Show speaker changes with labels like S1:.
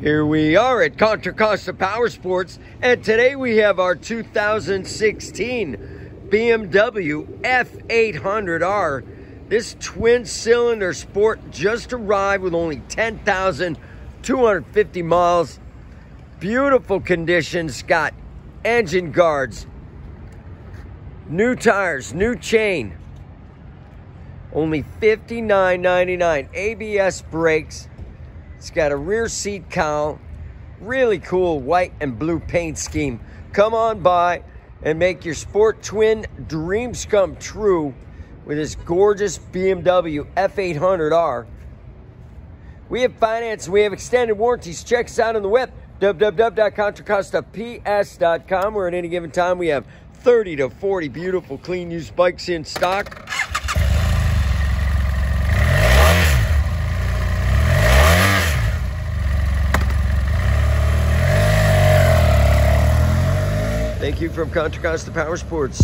S1: Here we are at Contra Costa Power Sports, and today we have our 2016 BMW F800R. This twin cylinder sport just arrived with only 10,250 miles. Beautiful conditions, got engine guards, new tires, new chain. Only $59.99. ABS brakes it's got a rear seat cowl, really cool white and blue paint scheme. Come on by and make your sport twin dreams come true with this gorgeous BMW F800R. We have finance, we have extended warranties. Check us out on the web, www.contracostaps.com, where at any given time we have 30 to 40 beautiful clean used bikes in stock. Thank you from Contra Costa Power Sports.